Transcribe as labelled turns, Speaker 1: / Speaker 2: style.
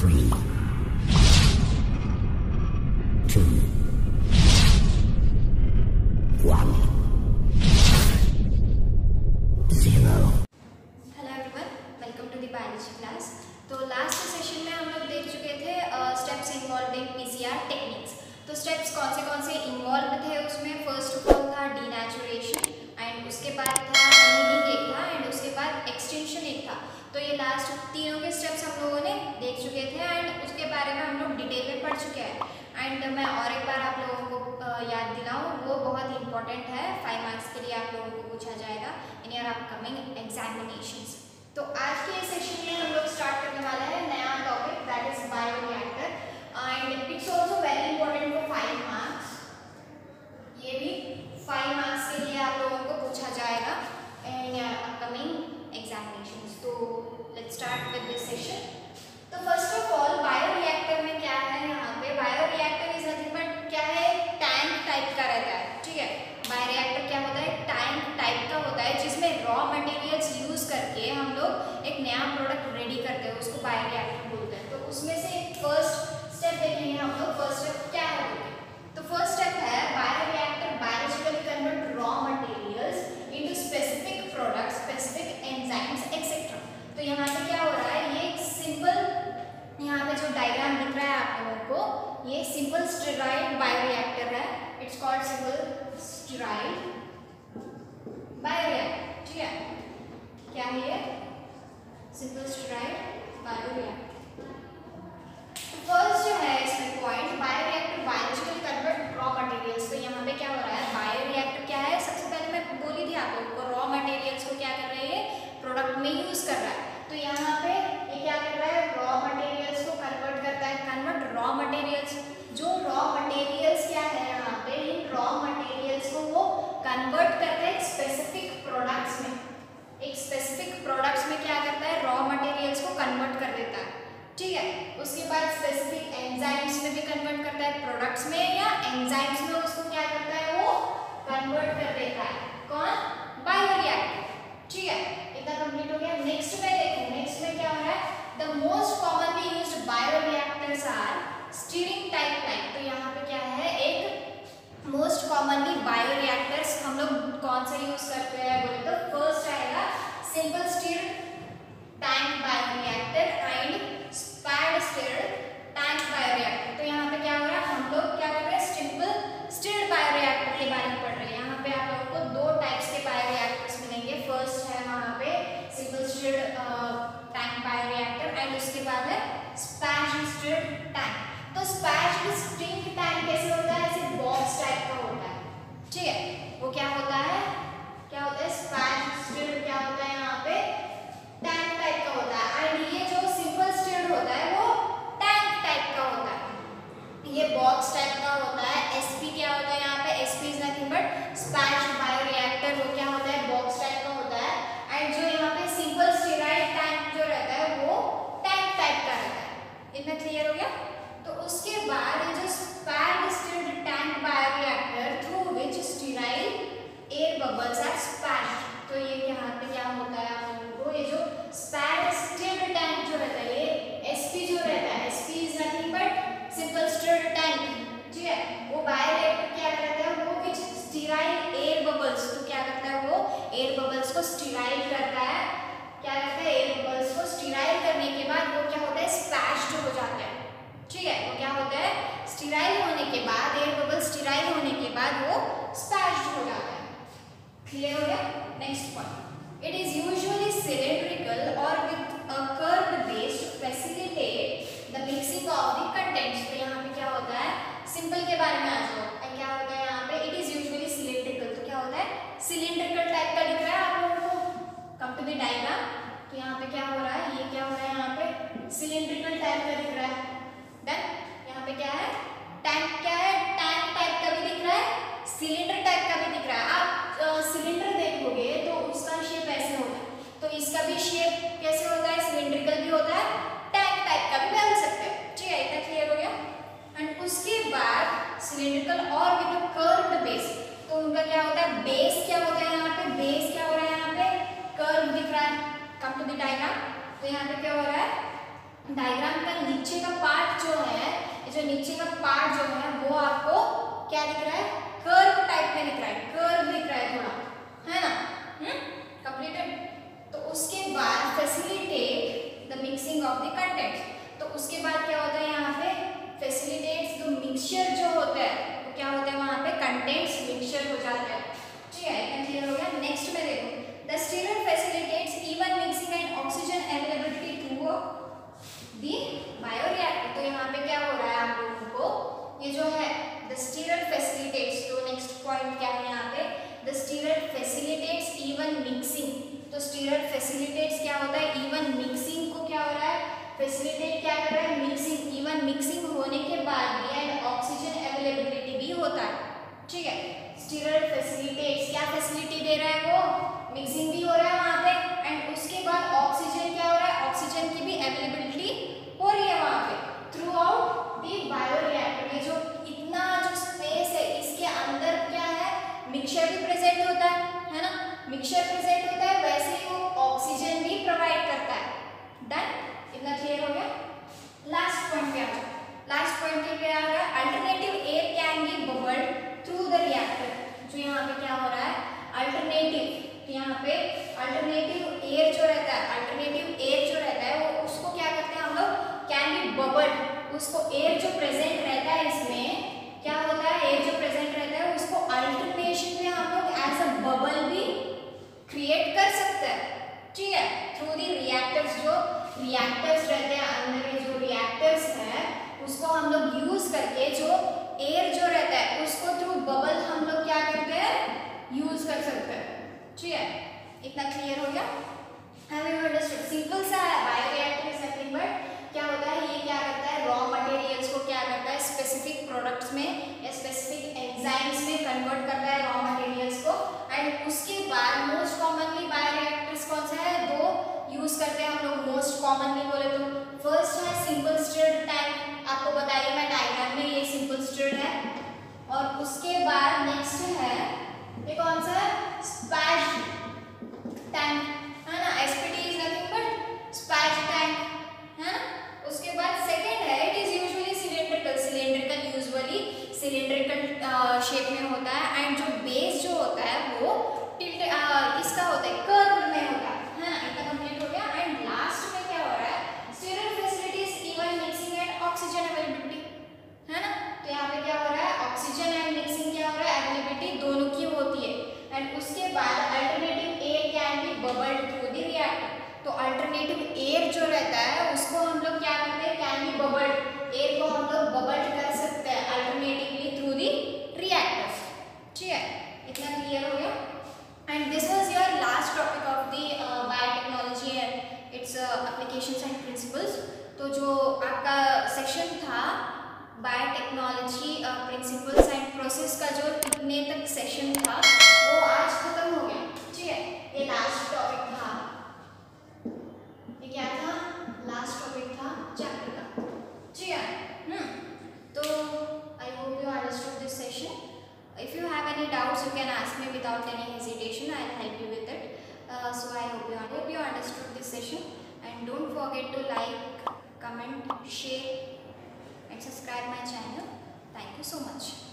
Speaker 1: Three. Two. One. Zero. Hello everyone welcome to the biology class तो last session में हम लोग देख चुके थे steps involved in PCR techniques तो स्टेप्स कौन से कौन से इन्वॉल्व थे उसमें फ़र्स्ट ऑफ़ ऑल था डीनेचुरेशन एंड उसके बाद था एक था एंड उसके बाद एक्सटेंशन एक था तो ये लास्ट तीनों के स्टेप्स हम लोगों ने देख चुके थे एंड उसके बारे में हम लोग डिटेल में पढ़ चुके हैं। एंड मैं और एक बार आप लोगों को याद दिलाऊं, वो बहुत इंपॉर्टेंट है। फाइव मार्क्स के लिए आप लोगों को पूछा जाएगा। इन योर अपकमिंग एग्जामिनेशंस तो आज के सेशन में हम लोग स्टार्ट करने वाला है नया topic that is bioreactor and it's also very important for five marks ये भी फाइव मार्क्स के लिए आप लोगों को पूछा जाएगा इन अपकमिंग एग्जामिनेशंस तो let's start with this session तो फ़र्स्ट ऑफ़ ऑल बायोरिएक्टर में क्या है यहाँ पे बायोरिएक्टर इज़ नथिंग बट क्या है टैंक टाइप का रहता है ठीक है बायोरिएक्टर क्या होता है टैंक टाइप का होता है जिसमें रॉ मटेरियल्स यूज़ करके हम लोग नया प्रोडक्ट रेडी करते हैं, उसको बायोरिएक्टर बोलते हैं। तो उसमें से फ़र्स्ट स्टेप देखेंगे हम लोग। फ़र्स्ट स्टेप क्या है तो फ़र्स्ट स्टेप है bioreactor biologically convert raw materials into specific products specific enzymes etcetera तो यहाँ पे क्या हो रहा है? ये सिंपल यहाँ पे जो डायग्राम दिख रहा है आप लोगों को, ये सिंपल स्टेराइड बायोरिएक्टर है। It's called simple stirred bioreactor ठीक है? क्या है ये? सिंपल स्टेराइड बायोरिएक्टर फ़र्स्ट जो है इसमें point bioreactor biologically convert raw materials तो यहाँ पे क्या हो रहा है बायोरिएक्टर क्या है सबसे पहले मैं बोली थी आप लोगों को रॉ मटेरियल्स को क्या कर रहे हैं प्रोडक्ट में यूज़ कर रहा है तो यहाँ पे ये क्या कर रहा है रॉ मटेरियल्स को कन्वर्ट करता है कन्वर्ट रॉ मटेरियल्स जो रॉ मटेरियल्स क्या है यहाँ पे इन रॉ मटेरियल्स को वो कन्वर्ट करता है स्पेसिफिक प्रोडक्ट्स में एक स्पेसिफिक प्रोडक्ट्स में क्या करता है रॉ मटेरियल्स को कन्वर्ट कर देता है ठीक है उसके बाद स्पेसिफिक एंजाइम्स में भी कन्वर्ट करता है प्रोडक्ट्स में या एंजाइम्स में उसको क्या करता है वो कन्वर्ट कर देता है कौन बायोरिएक्टर ठीक है इतना कंप्लीट हो गया नेक्स्ट में देखो नेक्स्ट में क्या हो रहा है the most commonly used bioreactors are stirring type type तो यहाँ पे क्या है एक मोस्ट कॉमनली बायोरिएक्टर्स हम लोग कौन सा यूज़ करते हैं? बोले तो फ़र्स्ट आएगा simple stir tank bioreactor and sparged stir tank bioreactor तो यहाँ पे क्या हो रहा है? हम लोग क्या कर रहे हैं? सिंपल स्टीर बायोरिएक्टर के बारे में पढ़ रहे हैं। यहाँ पे आप लोगों को दो टाइप्स के बायोरिएक्टर्स मिलेंगे। फ़र्स्ट है वहाँ पे simple stir tank bioreactor and उसके बाद है स्पैश स्टीर टैंक तो स्पैश स्टीर टैंक कैसे होता है? ऐसे बॉक्स टाइप का होता है। ठीक है? वो क्या होता है स्पैश स्टीर क्या होता है यहाँ पे टैंक टाइप का होता है एंड ये जो सिंपल स्टीर होता है वो टैंक टाइप का होता है ये बॉक्स टाइप का होता है एसपी क्या होता है यहाँ पे SP is nothing but sparged bioreactor वो क्या होता है बॉक्स टाइप का होता है एंड जो यहाँ पे सिंपल स्टीराइड टैंक जो रहता है वो टैंक टाइप का रहता है इतना क्लियर हो गया तो उसके बाद जो sparged stirred tank bioreactor through which sterile air bubbles are sparged तो ये यहाँ पे क्या होता है आप लोगों को ये जो स्पैड स्टीर्ड टैंक जो रहता है ये एसपी जो रहता है SP is nothing but simple stirred tank ठीक है वो बायोरिएक्टर क्या करता है वो विच स्टीराइल एयर बबल्स तो क्या करता है वो एयर बबल्स को स्टीराइल करता है क्या करता है एयर बबल्स को स्टीराइल करने के बाद वो होता है जाता है। ठीक है, वो क्या होता है? स्टीराइल होने के बाद एयर बबल स्टीराइल होने के बाद वो स्पैश्ड हो जाता है। क्लियर हो गया? Next point it is usually cylindrical और with a curved base to facilitate the mixing of the contents तो यहाँ पे क्या होता है? सिंपल के बारे में आ जाओ क्या होता है यहाँ पे? इट इज़ यूजुअली सिलेंड्रिकल तो क्या होता है? सिलेंड्रिकल टाइप का दिख रहा है आप लोगों को? कम टू द डायग्राम तो यहाँ पे क्या हो रहा है? ये क्या हो रहा है यहाँ पे? सिलेंड्रिकल टाइप का दिख रहा है। देन यहाँ पे क्या है? टैंक टाइप का भी दिख रहा है सिलेंडर टाइप का भी दिख रहा है आप सिलेंडर देखोगे तो उसका शेप ऐसे होता है तो इसका भी शेप कैसे होता है सिलेंड्रिकल भी होता है टैंक टाइप का भी बन सकते हैं ठीक है इतना क्लियर हो गया एंड उसके बाद सिलेंड्रिकल और विद कर्व्ड बेस तो उनका क्या होता है बेस क्या होता है यहाँ पे बेस क्या हो रहा है यहाँ पे कर्व दिख रहा है कम टू द डायग्राम तो यहाँ पे क्या हो रहा है डायग्राम का नीचे का पार्ट जो है जो नीचे का पार्ट जो है, वो आपको क्या दिख रहा है? कर्व टाइप में दिख रहा है। कर्व दिख रहा है थोड़ा। है ना? हम्म? कंप्लीटेड तो उसके बाद facilitate the mixing of the content तो उसके बाद क्या होता है यहाँ पे फैसिलिटेट्स जो मिक्सचर जो होता है तो क्या होता है वहाँ पे कंटेंट्स मिक्सचर हो जाता है ठीक है इतना क्लियर हो गया नेक्स्ट में देखो the stirrer facilitates even mixing and oxygen availability through the bioreactor तो यहाँ पे क्या हो रहा है आप लोगों को ये जो है द स्टीरर फैसिलिटेट्स तो नेक्स्ट पॉइंट क्या है यहाँ पे? The stirrer facilitates even mixing तो स्टीरर फैसिलिटेट्स क्या होता है? इवन मिक्सिंग को क्या हो रहा है? फैसिलिटेट क्या कर रहा है? मिक्सिंग इवन मिक्सिंग होने के बाद भी एंड ऑक्सीजन अवेलेबिलिटी भी होता है। ठीक है? स्टीरर फैसिलिटेट्स क्या फैसिलिटी दे रहा है वो? मिक्सिंग भी हो रहा है वहाँ पे एंड उसके बाद ऑक्सीजन क्या हो रहा है ऑक्सीजन की भी अवेलेबिलिटी हो रही है वहाँ पे थ्रू आउट दी बायोरिएक्टर ये जो इतना जो स्पेस है इसके अंदर क्या है मिक्सचर भी प्रेजेंट होता है है ना मिक्सचर प्रेजेंट होता है, वैसे ही वो ऑक्सीजन भी प्रोवाइड करता है। डन इतना क्लियर हो गया? लास्ट पॉइंट आ जाओ। लास्ट पॉइंट पे क्या आ है alternative air can be bubbled through the reactor जो यहाँ पे क्या हो रहा है? अल्टरनेटिव तो यहाँ पे अल्टरनेटिव एयर जो रहता है अल्टरनेटिव एयर जो रहता है, वो उसको क्या करते हैं हम लोग? कैन बी बबल्ड उसको एयर जो प्रेजेंट रहता है इसमें, क्या होता है? एयर जो प्रेजेंट रहता है, उसको अल्टरनेशन में हम लोग एज अ बबल क्रिएट कर सकते हैं। ठीक है? थ्रू दी रिएक्टर्स जो रिएक्टर्स रहते हैं, अंदर में जो रिएक्टर्स है, उसको हम लोग यूज़ करके जो एयर जो रहता है, उसको थ्रू बबल हम लोग क्या करते हैं? यूज़ कर सकते हैं। ठीक है? इतना क्लियर हो गया? सिंपल सा है बायोरिएक्टर इज़ नथिंग बट क्या होता है? ये क्या करता है? रॉ मटेरियल्स को क्या करता है? स्पेसिफिक प्रोडक्ट्स में या स्पेसिफिक एंजाइम्स में कन्वर्ट करता है रॉ मटेरियल्स को। एंड उसके बाद मोस्ट कॉमनली बायोरिएक्टर्स कौन सा है, दो यूज़ करते हैं हम लोग मोस्ट कॉमनली बोले तो फ़र्स्ट है सिंपल स्टिर्ड टैंक आपको बताइए मैं डायग्राम में ये सिंपल स्टिर्ड है। और उसके बाद नेक्स्ट है, ये कौन सा है? स्पैश टैंक है ना? SPT is nothing but sparged tank है ना? उसके बाद सेकंड है it is usually cylindrical cylindrical usually cylindrical shape में होता है। एंड जो बेस जो होता है वो टिल्ट इसका होता है कर्व में होता है है ना इतना कंप्लीट हो गया एंड लास्ट में क्या हो रहा है stirrer facilities even mixing and oxygen availability है ना तो यहाँ पे क्या हो रहा है ऑक्सीजन एंड मिक्सिंग क्या हो रहा है अवेलेबिलिटी दोनों की होती है एंड उसके बाद alternative air can be bubbled through the reactor तो अल्टरनेटिव एयर जो रहता है उसको हम लोग क्या करते हैं कैन बी बबल्ड एयर को हम लोग बबल्ड कर सकते हैं अल्टरनेटिवली थ्रू दी रिएक्टर्स ठीक है इतना क्लियर हो गया and this was your last topic of the uh, biotechnology and application and principles तो जो आपका सेक्शन था बायोटेक्नोलॉजी प्रिंसिपल्स एंड प्रोसेस का जो इतने तक सेशन था, वो आज खत्म हो गया। ठीक है? ये last topic share and subscribe my channel. Thank you so much